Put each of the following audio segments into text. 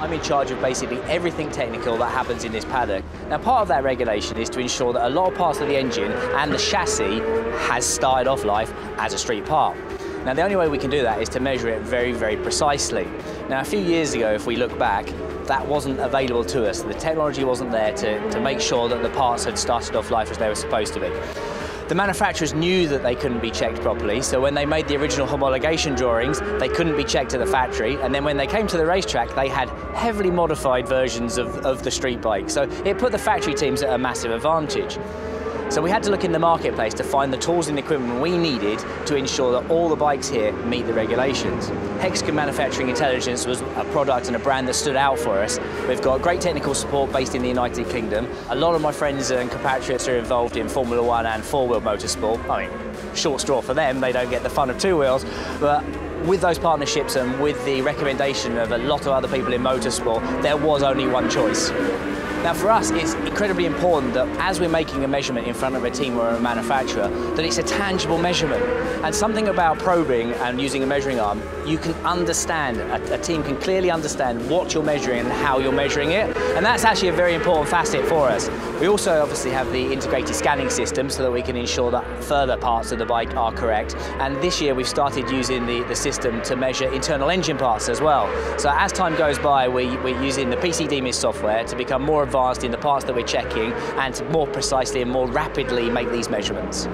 I'm in charge of basically everything technical that happens in this paddock. Now part of that regulation is to ensure that a lot of parts of the engine and the chassis has started off life as a street part. Now the only way we can do that is to measure it very, very precisely. Now a few years ago, if we look back, that wasn't available to us. The technology wasn't there to, to make sure that the parts had started off life as they were supposed to be. The manufacturers knew that they couldn't be checked properly, so when they made the original homologation drawings, they couldn't be checked at the factory, and then when they came to the racetrack, they had heavily modified versions of, of the street bike. So it put the factory teams at a massive advantage. So we had to look in the marketplace to find the tools and equipment we needed to ensure that all the bikes here meet the regulations. Hexagon Manufacturing Intelligence was a product and a brand that stood out for us. We've got great technical support based in the United Kingdom. A lot of my friends and compatriots are involved in Formula One and four-wheel motorsport. I mean, short straw for them, they don't get the fun of two wheels, but with those partnerships and with the recommendation of a lot of other people in motorsport, there was only one choice. Now for us, it's incredibly important that as we're making a measurement in front of a team or a manufacturer, that it's a tangible measurement. And something about probing and using a measuring arm, you can understand, a, a, team can clearly understand what you're measuring and how you're measuring it. And that's actually a very important facet for us. We also obviously have the integrated scanning system so that we can ensure that further parts of the bike are correct. And this year we've started using the, the system to measure internal engine parts as well. So as time goes by, we, we're using the PC software to become more advanced in the parts that we're checking and to more precisely and more rapidly make these measurements.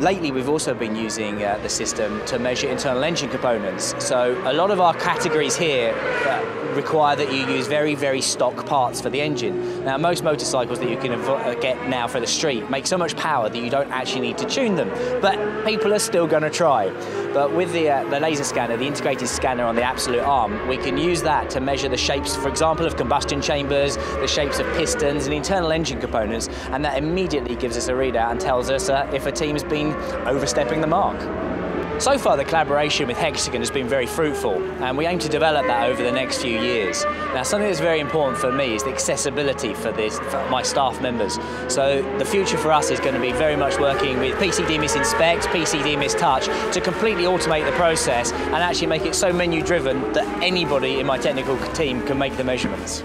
Lately, we've also been using uh, the system to measure internal engine components. So a lot of our categories here uh, require that you use very, very stock parts for the engine. Now, most motorcycles that you can uh, get now for the street make so much power that you don't actually need to tune them, but people are still going to try. But with the, uh, the laser scanner, the integrated scanner on the Absolute Arm, we can use that to measure the shapes, for example, of combustion chambers, the shapes of pistons and internal engine components, and that immediately gives us a readout and tells us uh, if a team's been overstepping the mark. So far the collaboration with Hexagon has been very fruitful and we aim to develop that over the next few years. Now something that's very important for me is the accessibility for, this, for my staff members. So the future for us is going to be very much working with PCDMIS Inspect, PCDMIS Touch to completely automate the process and actually make it so menu driven that anybody in my technical team can make the measurements.